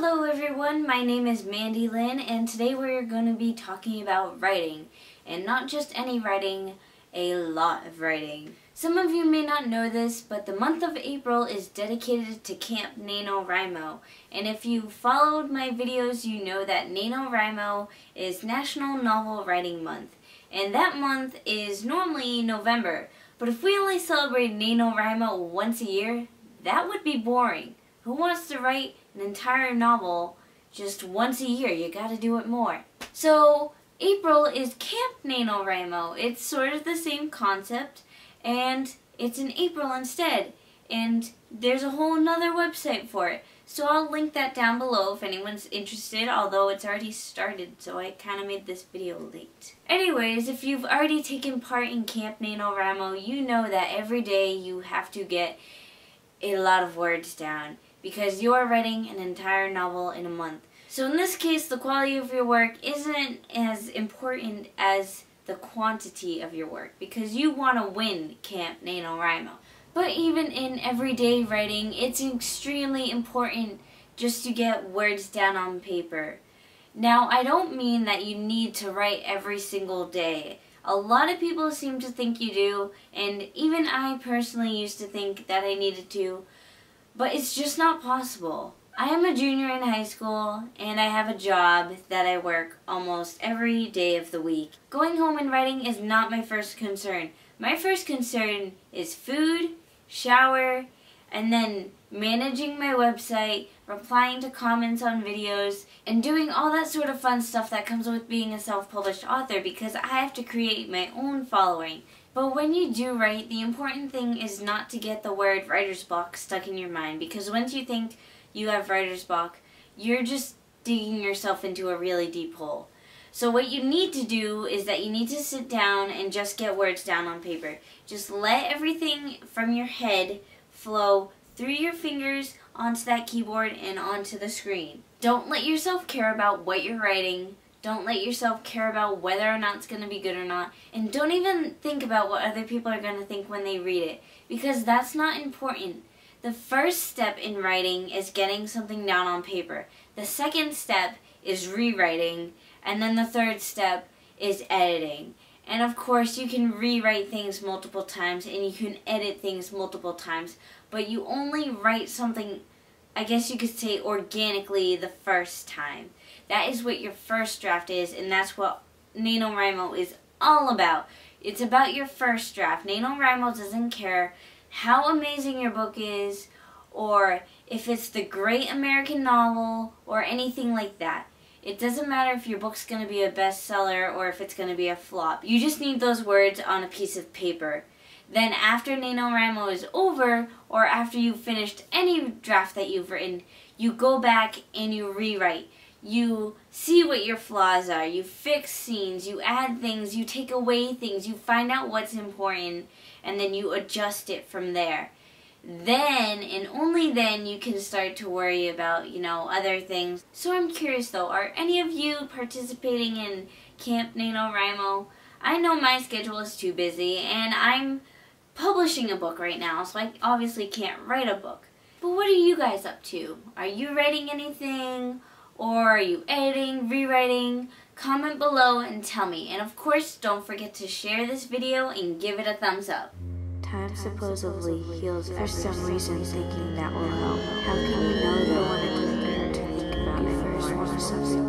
Hello everyone, my name is Mandi Lynn and today we're going to be talking about writing. And not just any writing, a lot of writing. Some of you may not know this, but the month of April is dedicated to Camp NaNoWriMo. And if you followed my videos, you know that NaNoWriMo is National Novel Writing Month. And that month is normally November. But if we only celebrate NaNoWriMo once a year, that would be boring. Who wants to write an entire novel just once a year? You gotta do it more. So, April is Camp NaNoWriMo. It's sort of the same concept, and it's in April instead. And there's a whole nother website for it. So I'll link that down below if anyone's interested, although it's already started, so I kind of made this video late. Anyways, if you've already taken part in Camp NaNoWriMo, you know that every day you have to get a lot of words down because you are writing an entire novel in a month. So in this case, the quality of your work isn't as important as the quantity of your work because you want to win Camp NaNoWriMo. But even in everyday writing, it's extremely important just to get words down on paper. Now, I don't mean that you need to write every single day. A lot of people seem to think you do, and even I personally used to think that I needed to, but it's just not possible. I am a junior in high school and I have a job that I work almost every day of the week. Going home and writing is not my first concern. My first concern is food, shower, and then managing my website, replying to comments on videos, and doing all that sort of fun stuff that comes with being a self-published author because I have to create my own following. But when you do write, the important thing is not to get the word writer's block stuck in your mind because once you think you have writer's block, you're just digging yourself into a really deep hole. So what you need to do is that you need to sit down and just get words down on paper. Just let everything from your head flow through your fingers onto that keyboard and onto the screen. Don't let yourself care about what you're writing. Don't let yourself care about whether or not it's going to be good or not. And don't even think about what other people are going to think when they read it. Because that's not important. The first step in writing is getting something down on paper. The second step is rewriting. And then the third step is editing. And of course, you can rewrite things multiple times and you can edit things multiple times. But you only write something, I guess you could say, organically the first time. That is what your first draft is, and that's what NaNoWriMo is all about. It's about your first draft. NaNoWriMo doesn't care how amazing your book is, or if it's the great American novel, or anything like that. It doesn't matter if your book's going to be a bestseller or if it's going to be a flop. You just need those words on a piece of paper. Then after NaNoWriMo is over, or after you've finished any draft that you've written, you go back and you rewrite you see what your flaws are, you fix scenes, you add things, you take away things, you find out what's important, and then you adjust it from there. Then, and only then, you can start to worry about, you know, other things. So I'm curious though, are any of you participating in Camp NaNoWriMo? I know my schedule is too busy, and I'm publishing a book right now, so I obviously can't write a book. But what are you guys up to? Are you writing anything? Or are you editing, rewriting? Comment below and tell me. And of course, don't forget to share this video and give it a thumbs up. Time supposedly heals for some reason thinking that will help. How can you know that one to think about it first want to?